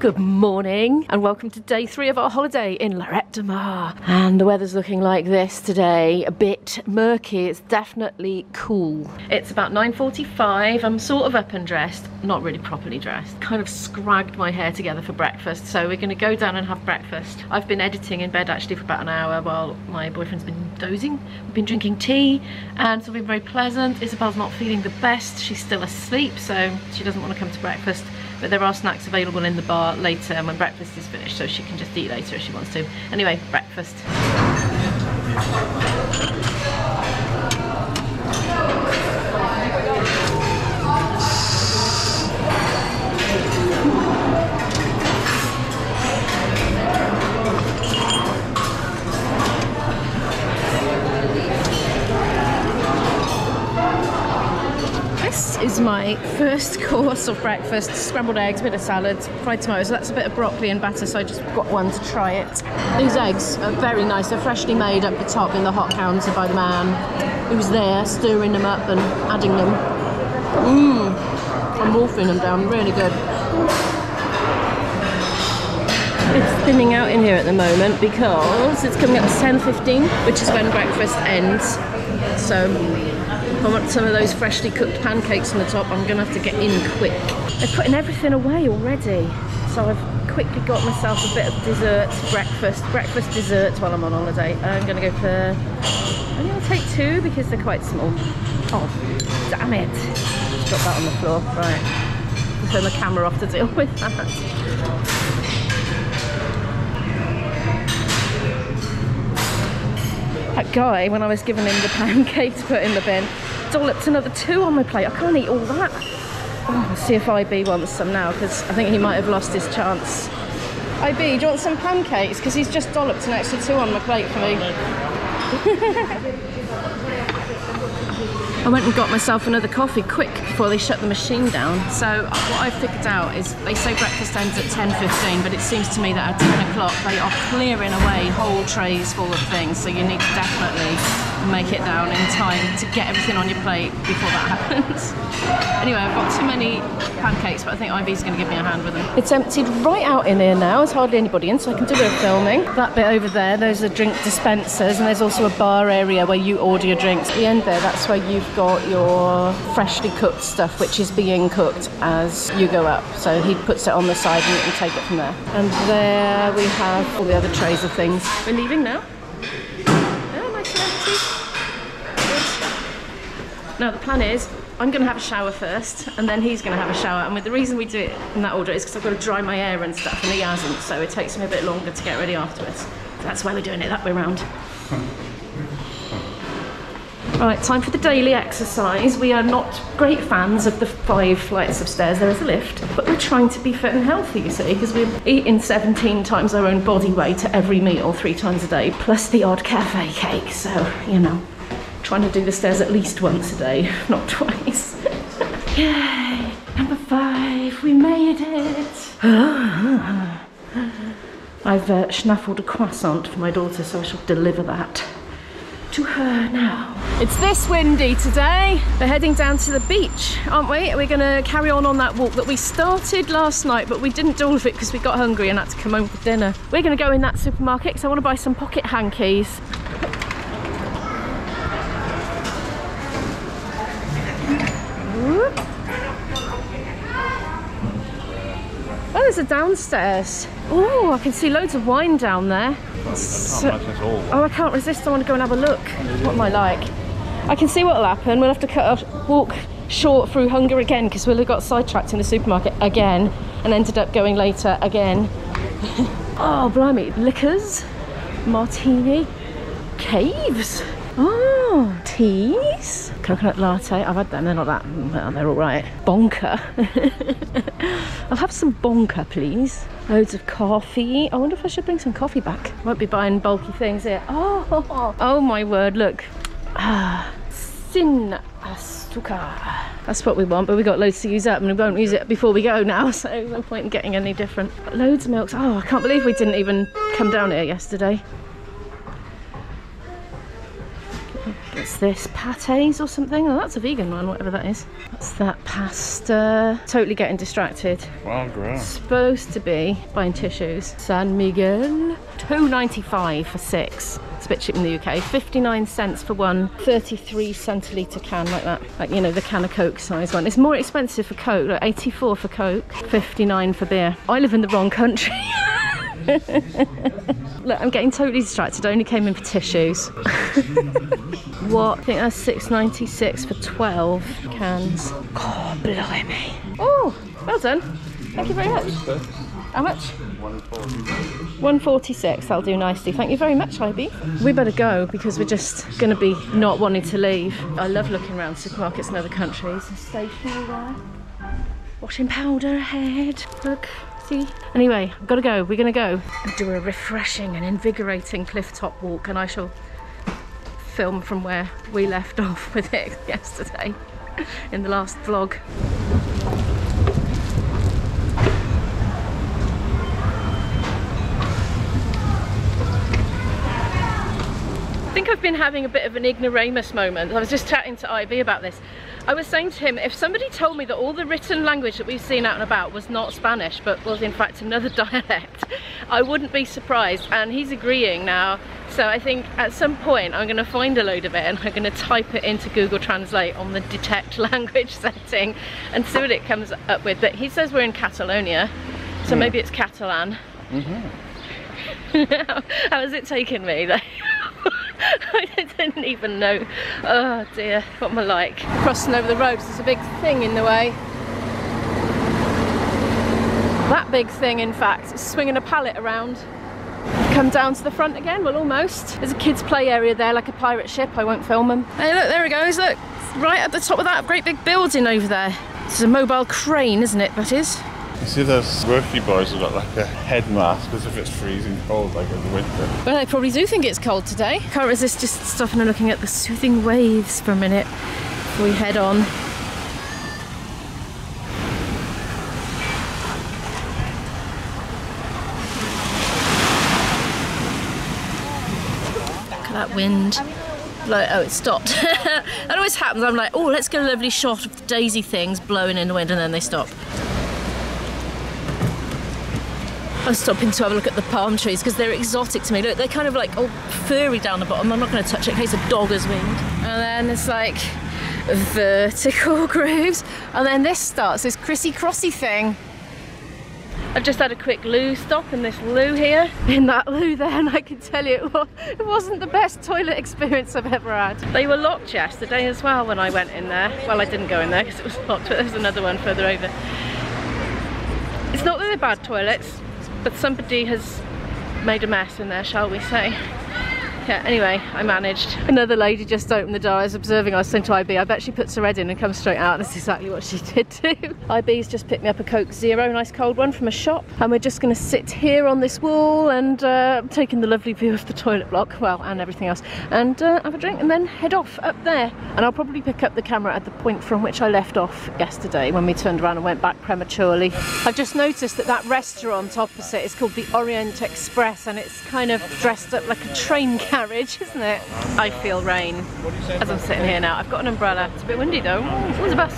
Good morning and welcome to day three of our holiday in Lloret de Mar. And the weather's looking like this today, a bit murky. It's definitely cool. It's about 9.45. I'm sort of up and dressed, not really properly dressed. Kind of scragged my hair together for breakfast. So we're gonna go down and have breakfast. I've been editing in bed actually for about an hour while my boyfriend's been dozing. We've been drinking tea and it's been very pleasant. Isabel's not feeling the best. She's still asleep, so she doesn't want to come to breakfast but there are snacks available in the bar later when breakfast is finished so she can just eat later if she wants to. Anyway, breakfast. Is my first course of breakfast. Scrambled eggs, bit of salad, fried tomatoes. That's a bit of broccoli and batter, so I just got one to try it. These eggs are very nice. They're freshly made up the top in the hot counter by the man who's there, stirring them up and adding them. Mmm, I'm wolfing them down, really good. It's thinning out in here at the moment because it's coming up to 10.15, which is when breakfast ends. So I want some of those freshly cooked pancakes on the top. I'm gonna have to get in quick. They're putting everything away already. So I've quickly got myself a bit of dessert, breakfast, breakfast dessert while I'm on holiday. I'm gonna go for, I'm gonna take two because they're quite small. Oh, damn it. Drop that on the floor, right. Turn the camera off to deal with that. Guy, when I was giving him the pancake to put in the bin, dolloped another two on my plate. I can't eat all that. Oh, see if IB wants some now, because I think he might have lost his chance. IB, do you want some pancakes? Because he's just dolloped an extra two on my plate for me. I went and got myself another coffee quick before they shut the machine down. So what I've figured out is they say breakfast ends at 10.15, but it seems to me that at 10 o'clock they are clearing away whole trays full of things. So you need to definitely make it down in time to get everything on your plate before that happens. anyway, I've got too many pancakes, but I think IB's going to give me a hand with them. It's emptied right out in here now. There's hardly anybody in, so I can do a bit of filming. That bit over there, those are drink dispensers, and there's also a bar area where you order your drinks. At the end there, that's where you've got your freshly cooked stuff, which is being cooked as you go up. So he puts it on the side and you can take it from there. And there we have all the other trays of things. We're leaving now. Now the plan is I'm going to have a shower first and then he's going to have a shower and with the reason we do it in that order is because I've got to dry my hair and stuff and he hasn't so it takes me a bit longer to get ready afterwards. That's why we're doing it that way round. Right, time for the daily exercise. We are not great fans of the five flights of stairs. There is a lift, but we're trying to be fit and healthy, you see, because we're eating 17 times our own body weight at every meal, three times a day, plus the odd cafe cake. So, you know, trying to do the stairs at least once a day, not twice. Yay! Number five, we made it! I've uh, schnaffled a croissant for my daughter, so I shall deliver that to her now. It's this windy today. We're heading down to the beach, aren't we? We're gonna carry on on that walk that we started last night, but we didn't do all of it because we got hungry and had to come home for dinner. We're gonna go in that supermarket because I wanna buy some pocket hankies. Oh, there's a downstairs. Oh, I can see loads of wine down there. So, oh, I can't resist. I want to go and have a look. What am I like? I can see what will happen. We'll have to cut walk short through hunger again because we'll have got sidetracked in the supermarket again and ended up going later again. oh, blimey. Liquors, martini, caves. Oh, teas, coconut latte. I've had them. They're not that. Well, they're all right. Bonka. I'll have some Bonka, please. Loads of coffee. I wonder if I should bring some coffee back. Won't be buying bulky things here. Oh, oh my word! Look. Sin. That's what we want, but we got loads to use up, and we won't use it before we go now. So no point in getting any different. Loads of milks. Oh, I can't believe we didn't even come down here yesterday. What's this? Pates or something? Oh, that's a vegan one, whatever that is. What's that? Pasta. Totally getting distracted. Wow, great. Supposed to be buying tissues. San Miguel. 2.95 for six. It's a bit cheap in the UK. 59 cents for one 33 centilitre can like that. Like, you know, the can of Coke size one. It's more expensive for Coke, like 84 for Coke, 59 for beer. I live in the wrong country. Look, I'm getting totally distracted. I only came in for tissues. what? I think that's 6.96 for 12 cans. God, oh, blimey. Oh, well done. Thank you very much. How much? 146. That'll do nicely. Thank you very much, IB. We better go because we're just going to be not wanting to leave. I love looking around supermarkets in other countries. Stationery there. Washing powder ahead. Look. Anyway, I've got to go. We're going to go and do a refreshing and invigorating cliff top walk, and I shall film from where we left off with it yesterday in the last vlog. Think I've been having a bit of an ignoramus moment. I was just chatting to IB about this. I was saying to him, if somebody told me that all the written language that we've seen out and about was not Spanish, but was in fact another dialect, I wouldn't be surprised. And he's agreeing now. So I think at some point I'm gonna find a load of it and I'm gonna type it into Google Translate on the detect language setting and see what it comes up with. But he says we're in Catalonia, so maybe it's Catalan. Mm -hmm. How has it taken me? I didn't even know. Oh dear, what am I like? Crossing over the road, there's a big thing in the way. That big thing, in fact, is swinging a pallet around. Come down to the front again, well almost. There's a kids play area there, like a pirate ship, I won't film them. Hey look, there it goes, look. Right at the top of that great big building over there. It's a mobile crane, isn't it, that is? You see those worky boys have got like a head mask as if it's freezing cold like in the winter. Well, I probably do think it's cold today. Can't resist just stopping and looking at the soothing waves for a minute before we head on. Look at that wind. Like, oh, it stopped. that always happens. I'm like, oh, let's get a lovely shot of the daisy things blowing in the wind, and then they stop. I'm stopping to have a look at the palm trees because they're exotic to me. Look, they're kind of like all furry down the bottom. I'm not going to touch it in case a dog has winged. And then it's like vertical grooves. And then this starts, this crissy crossy thing. I've just had a quick loo stop in this loo here. In that loo there, and I can tell you it wasn't the best toilet experience I've ever had. They were locked yesterday as well when I went in there. Well, I didn't go in there because it was locked, but there's another one further over. It's not that they're bad toilets, but somebody has made a mess in there, shall we say. Anyway, I managed. Another lady just opened the door. I was observing, I was saying to IB, I bet she puts her head in and comes straight out. That's exactly what she did too. IB's just picked me up a Coke Zero, nice cold one from a shop. And we're just gonna sit here on this wall and uh, taking the lovely view of the toilet block, well, and everything else, and uh, have a drink and then head off up there. And I'll probably pick up the camera at the point from which I left off yesterday when we turned around and went back prematurely. I've just noticed that that restaurant opposite is called the Orient Express and it's kind of dressed up like a train carriage, isn't it? I feel rain as I'm sitting here now. I've got an umbrella. It's a bit windy though. Oh, there's a bus.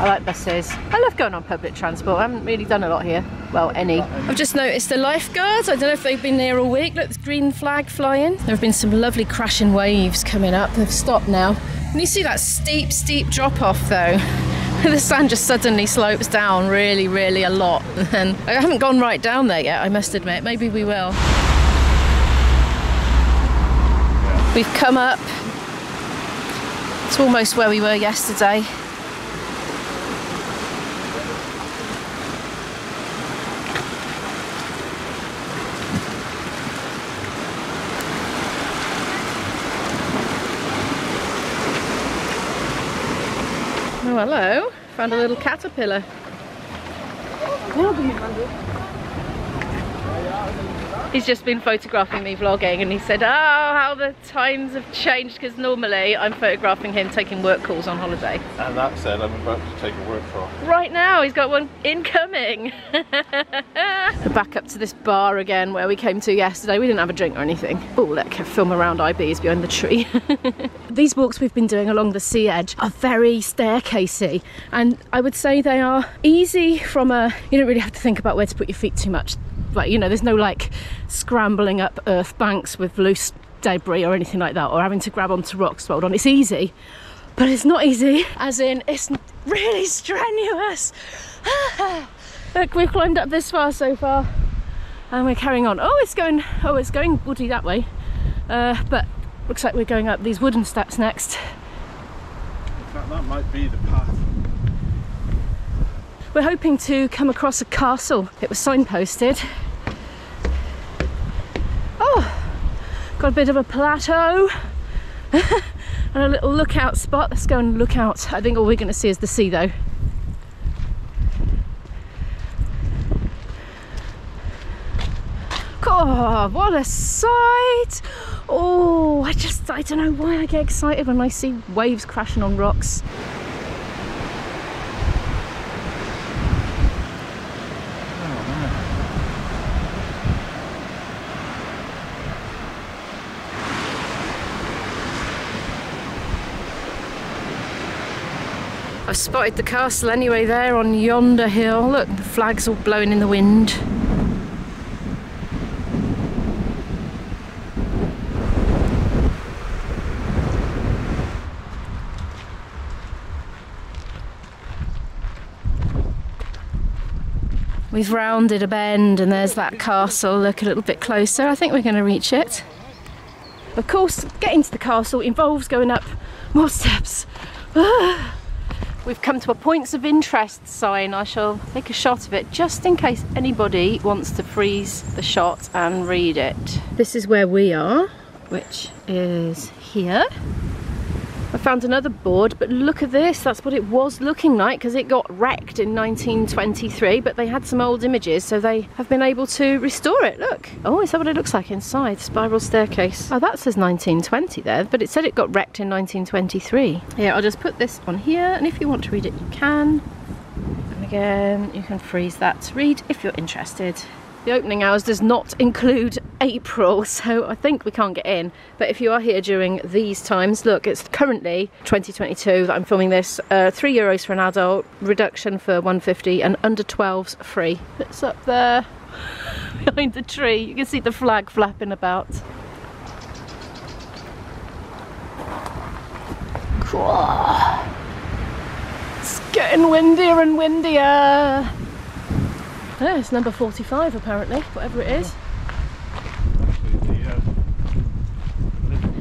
I like buses. I love going on public transport. I haven't really done a lot here. Well, any. I've just noticed the lifeguards. I don't know if they've been here all week. Look, the green flag flying. There have been some lovely crashing waves coming up. They've stopped now. And you see that steep, steep drop off though. the sand just suddenly slopes down really, really a lot. And I haven't gone right down there yet, I must admit. Maybe we will. We've come up. It's almost where we were yesterday. Oh, hello. Found a little caterpillar. He's just been photographing me vlogging and he said, oh, how the times have changed because normally I'm photographing him taking work calls on holiday. And that said, I'm about to take a work call. Right now, he's got one incoming. Back up to this bar again where we came to yesterday. We didn't have a drink or anything. Oh, look, a film around IB's behind the tree. These walks we've been doing along the sea edge are very staircasey and I would say they are easy from a, you don't really have to think about where to put your feet too much like you know there's no like scrambling up earth banks with loose debris or anything like that or having to grab onto rocks to hold on. It's easy but it's not easy. As in it's really strenuous. Look we've climbed up this far so far and we're carrying on. Oh it's going oh it's going woody that way. Uh, but looks like we're going up these wooden steps next. In fact, that might be the path. We're hoping to come across a castle. It was signposted. Oh, got a bit of a plateau and a little lookout spot. Let's go and look out. I think all we're going to see is the sea though. God, what a sight! Oh, I just, I don't know why I get excited when I see waves crashing on rocks. I've spotted the castle anyway there on yonder hill. Look, the flag's all blowing in the wind. We've rounded a bend and there's that castle. Look a little bit closer. I think we're going to reach it. Of course, getting to the castle involves going up more steps. Ah. We've come to a points of interest sign. I shall take a shot of it just in case anybody wants to freeze the shot and read it. This is where we are, which is here. Found another board, but look at this. That's what it was looking like because it got wrecked in 1923, but they had some old images, so they have been able to restore it. Look. Oh, is that what it looks like inside? Spiral staircase. Oh, that says 1920 there, but it said it got wrecked in 1923. Yeah, I'll just put this on here, and if you want to read it, you can. And again, you can freeze that to read if you're interested. The opening hours does not include April, so I think we can't get in. But if you are here during these times, look, it's currently 2022 that I'm filming this. Uh, three euros for an adult, reduction for 150, and under 12s free. It's up there behind the tree. You can see the flag flapping about. It's getting windier and windier. Yeah, it's number 45 apparently, whatever it is.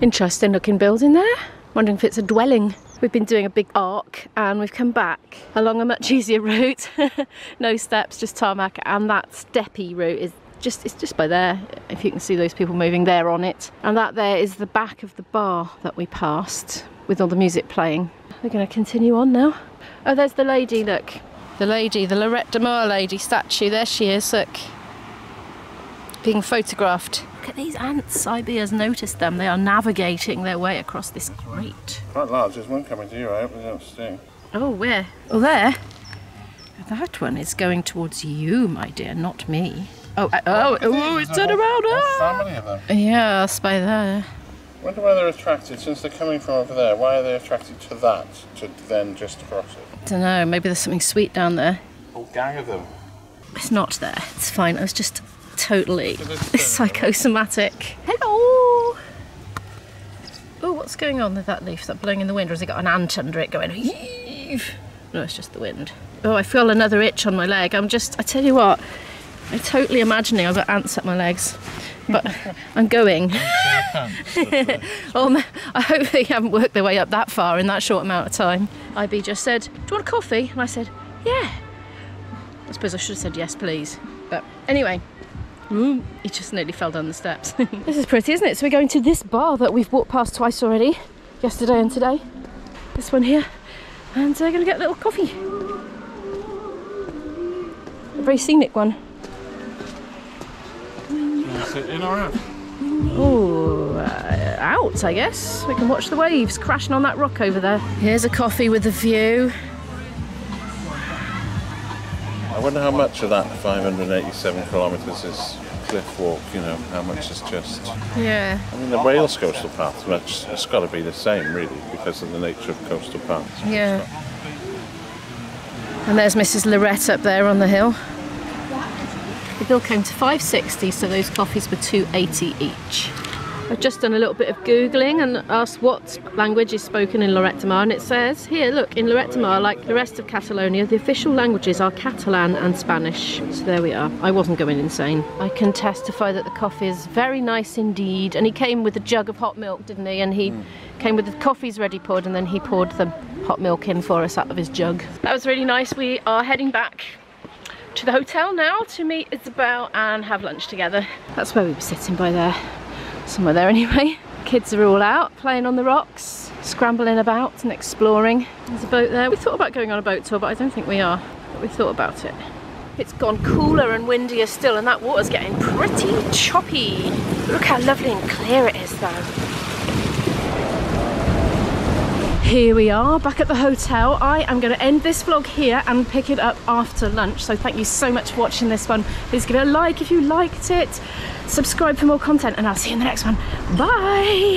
Interesting looking building there. Wondering if it's a dwelling. We've been doing a big arc and we've come back along a much easier route. no steps, just tarmac and that steppy route is just it's just by there if you can see those people moving there on it and that there is the back of the bar that we passed with all the music playing we're going to continue on now oh there's the lady look the lady the Lloret de Mar lady statue there she is look being photographed look at these ants IB has noticed them they are navigating their way across this grate quite large. There's one coming to you. I hope they don't sting. oh where oh there that one is going towards you my dear not me oh I- oh oh it's turned around ah! Family of them. Yes, by there. I wonder why they're attracted, since they're coming from over there, why are they attracted to that, to then just cross it? I don't know. Maybe there's something sweet down there. Whole gang of them. It's not there. It's fine. I was just totally Is it- psychosomatic. Hello. Oh, what's going on with that leaf? Is that blowing in the wind, or has it got an ant under it going? Heave? No, it's just the wind. Oh, I feel another itch on my leg. I'm just. I tell you what. I'm totally imagining I've got ants up my legs, but I'm going. Oh, ma- I hope they haven't worked their way up that far in that short amount of time. IB just said, Do you want a coffee? And I said, Yeah. I suppose I should have said yes, please. But anyway, ooh, he just nearly fell down the steps. this is pretty, isn't it? So we're going to this bar that we've walked past twice already, yesterday and today. This one here. And uh, we're going to get a little coffee. A very scenic one. It in or out? Oh, uh, out, I guess. We can watch the waves crashing on that rock over there. Here's a coffee with a view. I wonder how much of that 587 kilometres is cliff walk, you know, how much is just... Yeah. I mean, the Wales coastal path, much, it's got to be the same, really, because of the nature of coastal paths. Yeah. And there's Mrs. Lloret up there on the hill. The bill came to 560, so those coffees were 280 each. I've just done a little bit of googling and asked what language is spoken in Lloret de Mar, and it says here, look, in Lloret de Mar, like the rest of Catalonia, the official languages are Catalan and Spanish. So there we are. I wasn't going insane. I can testify that the coffee is very nice indeed. And he came with a jug of hot milk, didn't he? And he hmm. came with the coffees ready poured, and then he poured the hot milk in for us out of his jug. That was really nice. We are heading back to the hotel now to meet Isabel and have lunch together. That's where we were sitting by there somewhere there anyway. Kids are all out playing on the rocks, scrambling about and exploring. There's a boat there. We thought about going on a boat tour, but I don't think we are. But we thought about it. It's gone cooler and windier still, and that water's getting pretty choppy. Look how lovely and clear it is though. Here we are back at the hotel. I am going to end this vlog here and pick it up after lunch. So thank you so much for watching this one. Please give it a like if you liked it. Subscribe for more content and I'll see you in the next one. Bye!